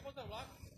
Quer botar o?